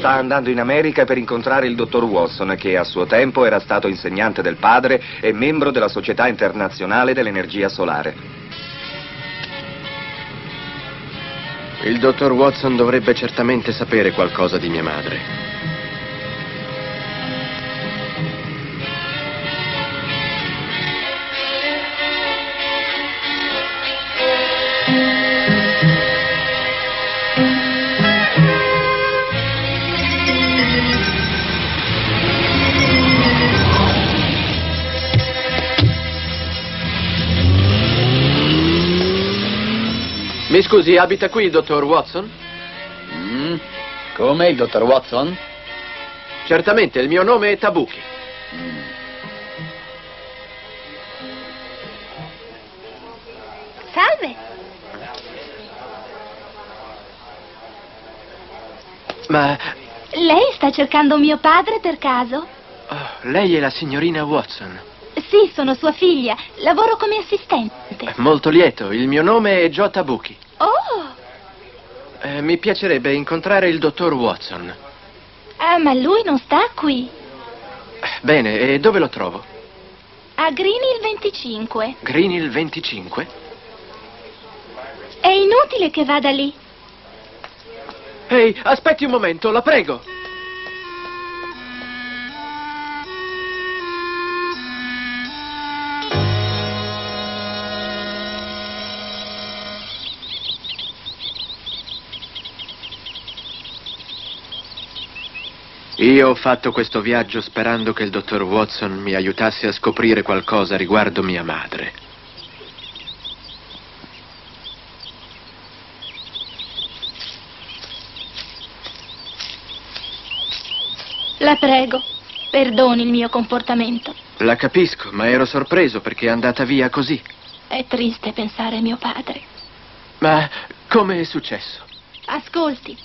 sta andando in America per incontrare il dottor Watson, che a suo tempo era stato insegnante del padre e membro della Società Internazionale dell'Energia Solare. Il dottor Watson dovrebbe certamente sapere qualcosa di mia madre. Mi scusi, abita qui il dottor Watson? Mm. Come, il dottor Watson? Certamente, il mio nome è Tabuki. Mm. Salve. Ma Lei sta cercando mio padre per caso? oh, lei è la signorina Watson. Sì, sono sua figlia. Lavoro come assistente. Molto lieto, il mio nome è Joe Tabuki. Eh, mi piacerebbe incontrare il dottor Watson. ah, ma lui non sta qui. Bene, e dove lo trovo? A Grini il 25. Green Hill 25? È inutile che vada lì. Ehi, aspetti un momento, la prego. Io ho fatto questo viaggio sperando che il dottor Watson mi aiutasse a scoprire qualcosa riguardo mia madre. La prego, perdoni il mio comportamento. La capisco, ma ero sorpreso perché è andata via così. È triste pensare a mio padre. Ma come è successo? Ascolti,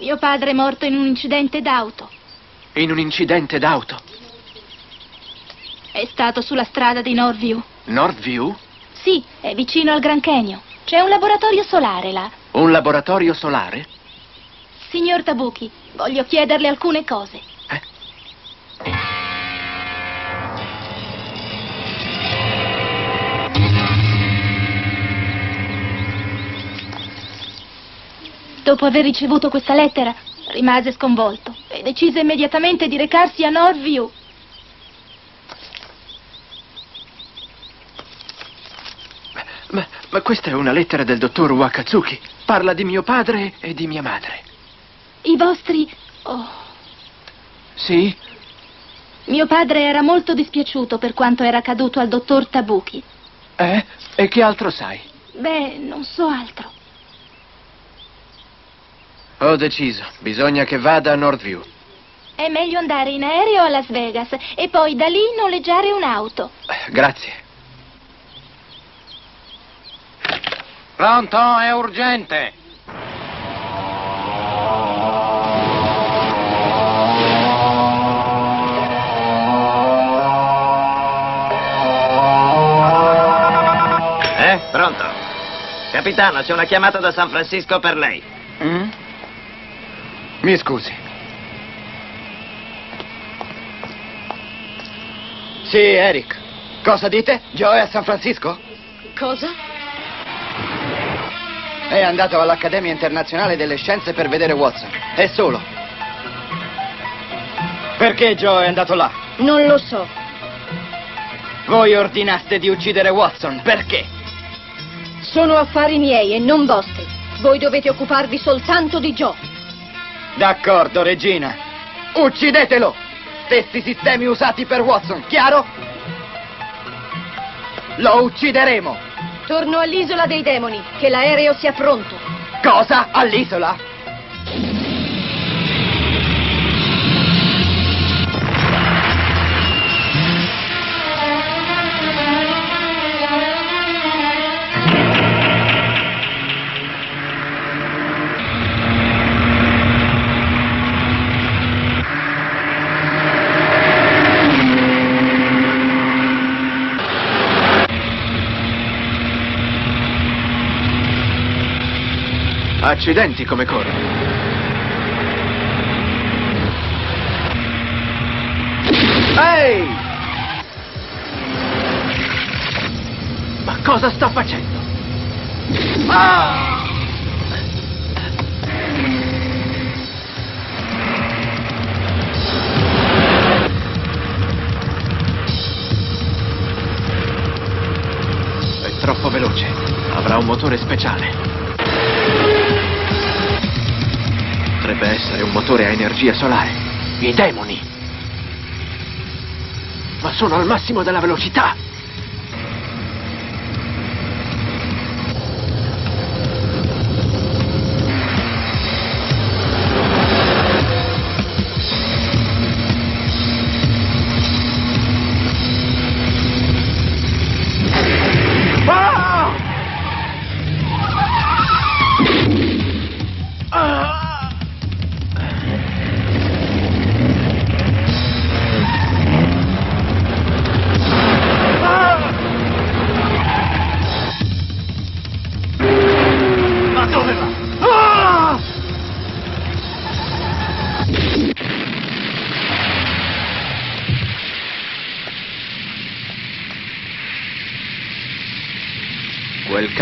mio padre è morto in un incidente d'auto. In un incidente d'auto? È stato sulla strada di Norview. Northview? Sì, è vicino al Gran Canyon. C'è un laboratorio solare là. Un laboratorio solare? Signor Tabuki, voglio chiederle alcune cose. Dopo aver ricevuto questa lettera, rimase sconvolto e decise immediatamente di recarsi a Norview. Ma, ma questa è una lettera del dottor Wakatsuki. Parla di mio padre e di mia madre. I vostri... Oh, Sì? mio padre era molto dispiaciuto per quanto era accaduto al dottor Tabuki. Eh? E che altro sai? Beh, non so altro. Ho deciso. Bisogna che vada a Northview. È meglio andare in aereo a Las Vegas e poi da lì noleggiare un'auto. Eh, Grazie. Pronto, è urgente. Eh? Pronto? Capitano, c'è una chiamata da San Francisco per lei. Mm? Mi scusi. Sì, Eric. Cosa dite? Joe è a San Francisco? Cosa? È andato all'Accademia Internazionale delle Scienze per vedere Watson. È solo. Perché Joe è andato là? Non lo so. Voi ordinaste di uccidere Watson. Perché? Sono affari miei e non vostri. Voi dovete occuparvi soltanto di Joe. D'accordo, Regina. Uccidetelo! Stessi sistemi usati per Watson, chiaro? Lo uccideremo! Torno all'isola dei demoni, che l'aereo sia pronto. Cosa? All'isola? Accidenti come corre. Ehi! Ma cosa sta facendo? Ah! Motore a energia solare. I demoni. Ma sono al massimo della velocità.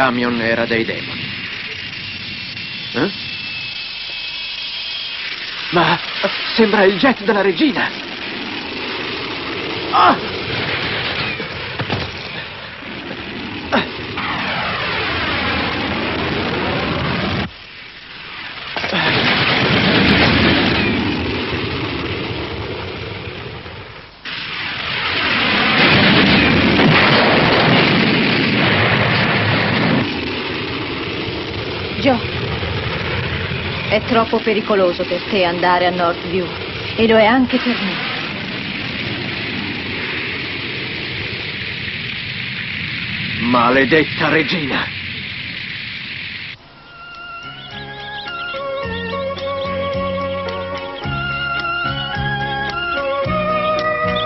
Camion era dei demoni. Eh? Ma eh, sembra il jet della regina. Ah! Joe, è troppo pericoloso per te andare a Northview e lo è anche per me. Maledetta regina!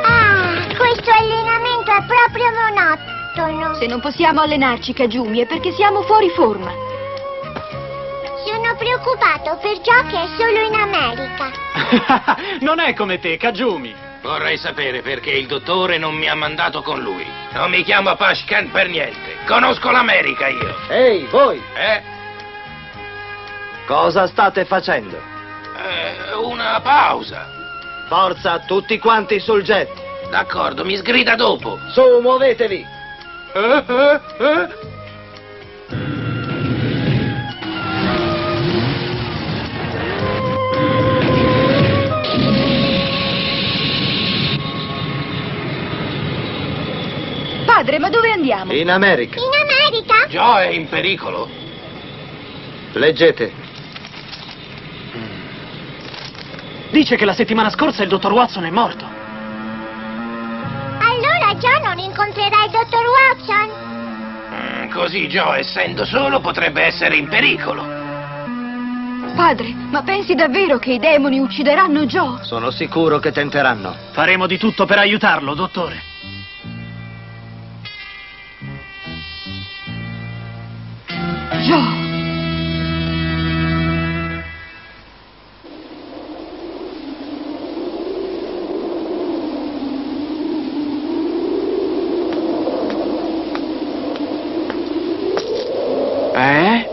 Ah, questo allenamento è proprio monotono. Se non possiamo allenarci, Kajumi, è perché siamo fuori forma. Sono preoccupato per ciò che è solo in America. non è come te, Kajumi. Vorrei sapere perché il dottore non mi ha mandato con lui. Non mi chiamo Pashkan per niente. Conosco l'America io. Ehi, voi! Eh? Cosa state facendo? Eh, una pausa. Forza, tutti quanti sul jet! D'accordo, mi sgrida dopo. Su, muovetevi! Eh, eh, eh. Padre, ma dove andiamo? In America. In America? Joe è in pericolo. Leggete. Dice che la settimana scorsa il dottor Watson è morto. Allora John non incontrerà il dottor Watson? Mm, Così Joe, essendo solo, potrebbe essere in pericolo. Padre, ma pensi davvero che i demoni uccideranno Joe? Sono sicuro che tenteranno. Faremo di tutto per aiutarlo, dottore. Joe! Eh?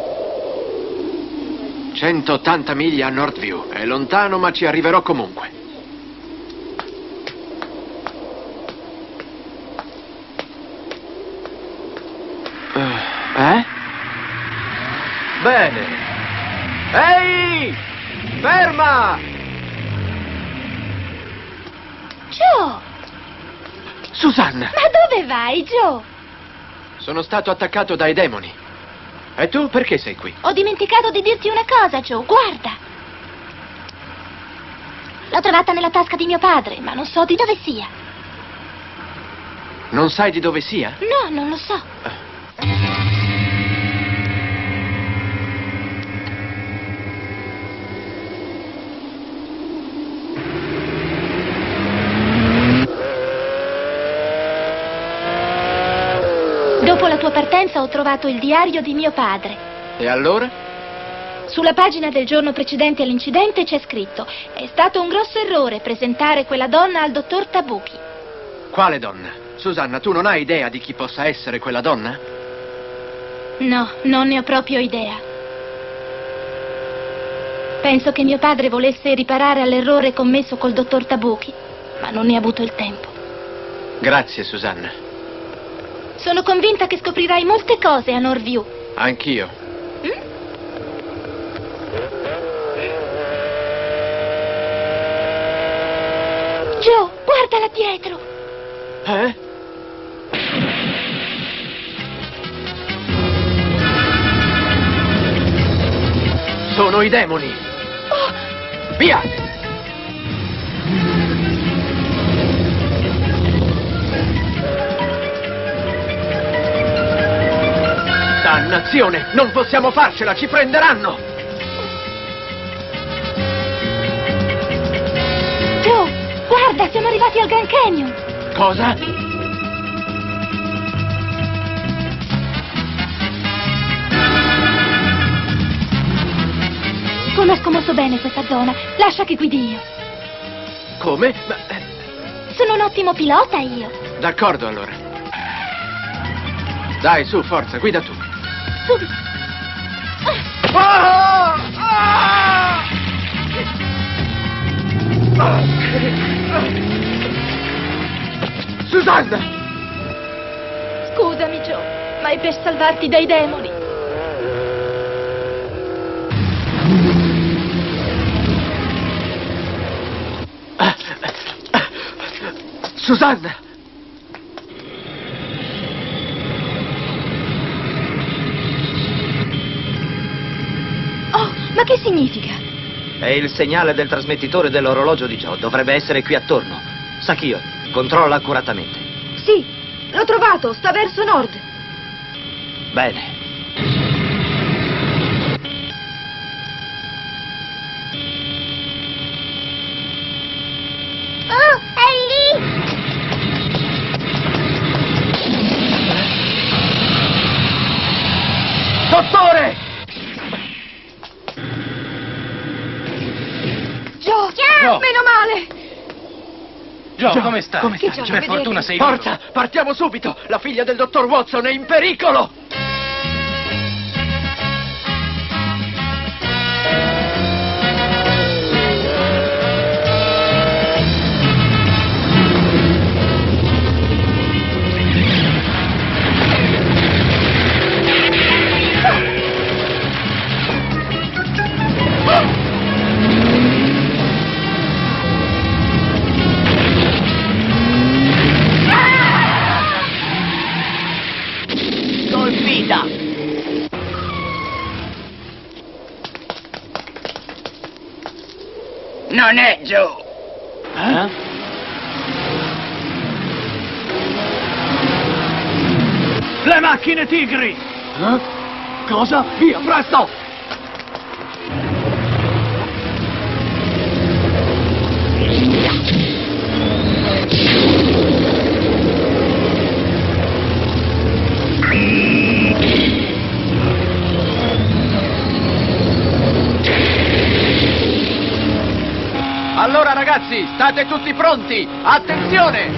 180 miglia a Northview. È lontano, ma ci arriverò comunque. Eh? Eh? Bene. Ehi! Ferma! Joe! Susanna! Ma dove vai, Joe? Sono stato attaccato dai demoni. E tu perché sei qui? Ho dimenticato di dirti una cosa, Joe. Guarda. L'ho trovata nella tasca di mio padre, ma non so di dove sia. Non sai di dove sia? No, non lo so. Ho trovato il diario di mio padre. E allora? Sulla pagina del giorno precedente all'incidente c'è scritto: È stato un grosso errore presentare quella donna al dottor Tabuki. Quale donna? Susanna, tu non hai idea di chi possa essere quella donna? No, non ne ho proprio idea. Penso che mio padre volesse riparare all'errore commesso col dottor Tabuchi, ma non ne ha avuto il tempo. Grazie, Susanna. Sono convinta che scoprirai molte cose a Norview. Anch'io. Joe, guardala dietro! Eh? Sono i demoni. Via! Dannazione! Non possiamo farcela, ci prenderanno! Joe, guarda, siamo arrivati al Grand Canyon. Cosa? Conosco molto bene questa zona. Lascia che guidi io. Come? Ma, eh, Sono un ottimo pilota io. d'accordo allora. Dai, su, forza, guida tu. Subito. Ah! Ah! Susanna! Scusami, Joe, ma è per salvarti dai demoni. Susanna! Oh, ma che significa? È il segnale del trasmettitore dell'orologio di Joe. Dovrebbe essere qui attorno. Sakio, controlla accuratamente. Sì, l'ho trovato, sta verso nord. Bene. Joe, come stai? come stai, Joe? Per fortuna sei Forza, partiamo subito! La figlia del dottor Watson è in pericolo! Non è Joe. Eh? Le macchine tigri! Eh? Cosa? Via, presto! Allora ragazzi, state tutti pronti! Attenzione!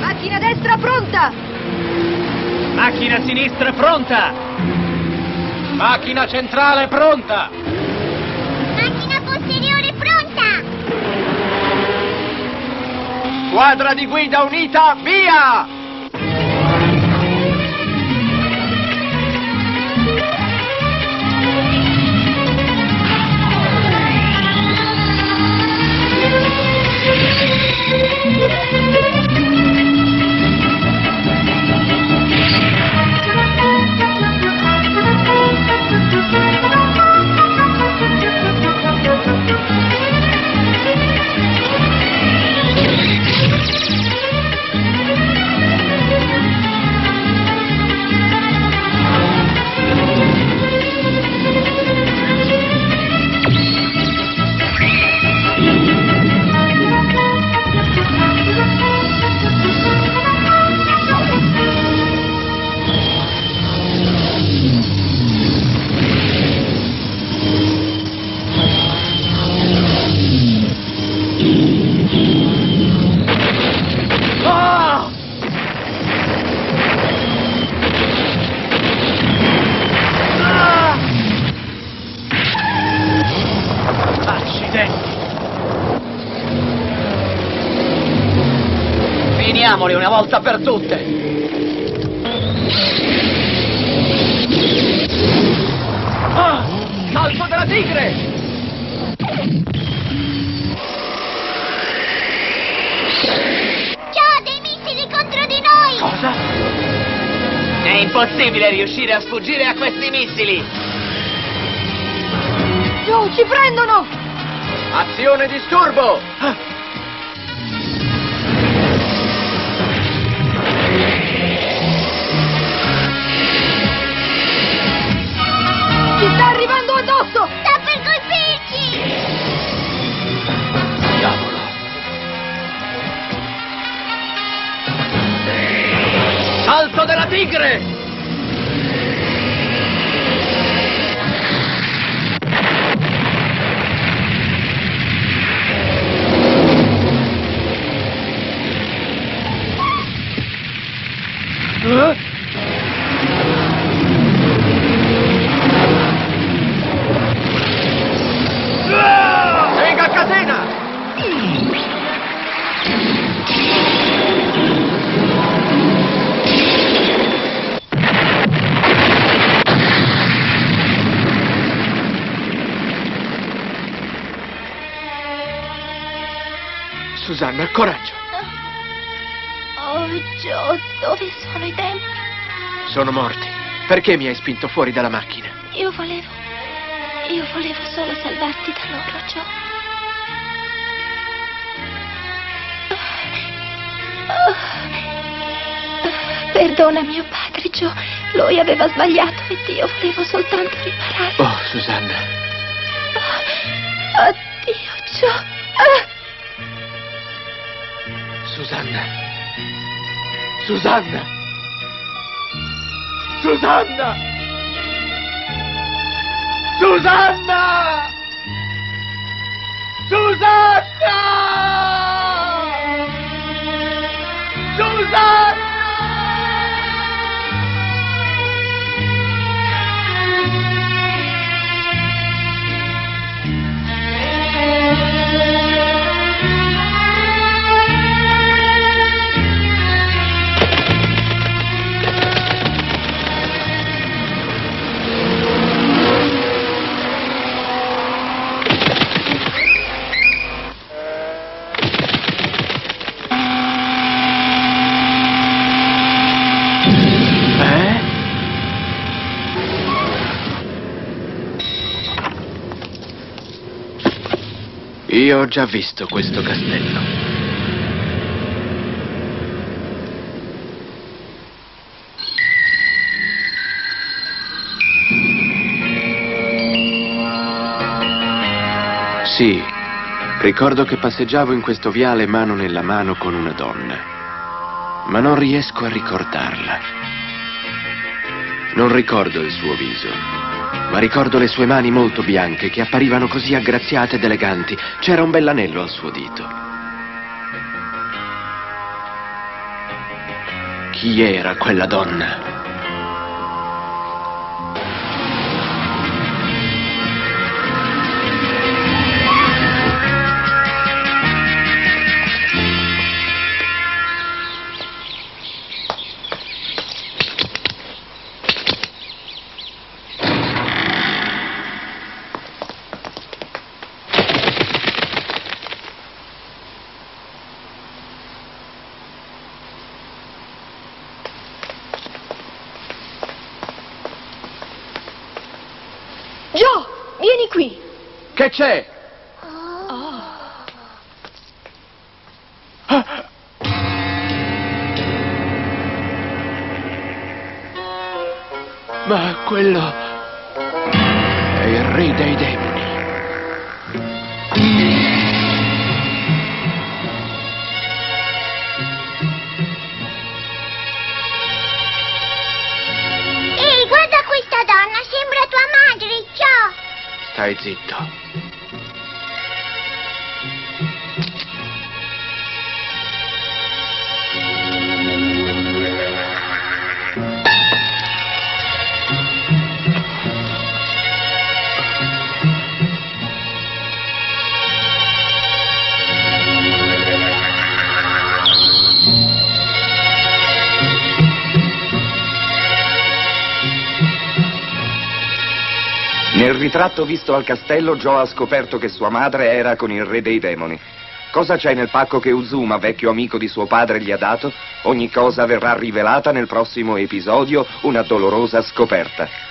Macchina destra pronta. Macchina sinistra pronta! Macchina centrale pronta! Macchina posteriore pronta! Squadra di guida unita, via! Thank you. Finiamoli una volta per tutte! Ah! Salto della tigre! Ciao, dei missili contro di noi! Cosa? È impossibile riuscire a sfuggire a questi missili! Joe, ci prendono! Azione disturbo! Ci Susanna, coraggio. Oh, Joe, dove sono i tempi? Sono morti. Perché mi hai spinto fuori dalla macchina? Io volevo... Io volevo solo salvarti da loro, Joe. Perdona mio padre, Joe. Lui aveva sbagliato ed io volevo soltanto riparare. Oh, Susanna. Addio, Joe. Ah! Susanna. Susanna. Susanna. Susanna. Susanna. Io ho già visto questo castello. Sì, ricordo che passeggiavo in questo viale mano nella mano con una donna, ma non riesco a ricordarla. Non ricordo il suo viso, ma ricordo le sue mani molto bianche che apparivano così aggraziate ed eleganti. C'era un bell'anello al suo dito. Chi era quella donna? Joe, vieni qui. Che c'è? Ma quello Stai zitto. Nel ritratto visto al castello, Joe ha scoperto che sua madre era con il re dei demoni. Cosa c'è nel pacco che Uzuma, vecchio amico di suo padre, gli ha dato? Ogni cosa verrà rivelata nel prossimo episodio, una dolorosa scoperta.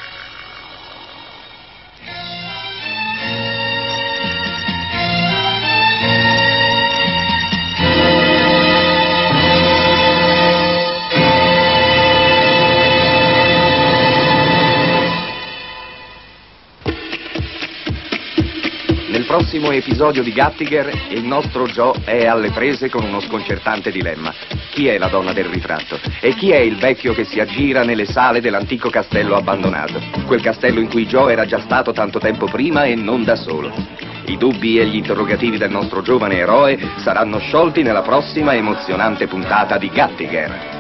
Prossimo episodio di Gattiger, il nostro Joe è alle prese con uno sconcertante dilemma. Chi è la donna del ritratto? E chi è il vecchio che si aggira nelle sale dell'antico castello abbandonato? Quel castello in cui Joe era già stato tanto tempo prima e non da solo. I dubbi e gli interrogativi del nostro giovane eroe saranno sciolti nella prossima emozionante puntata di Gattiger.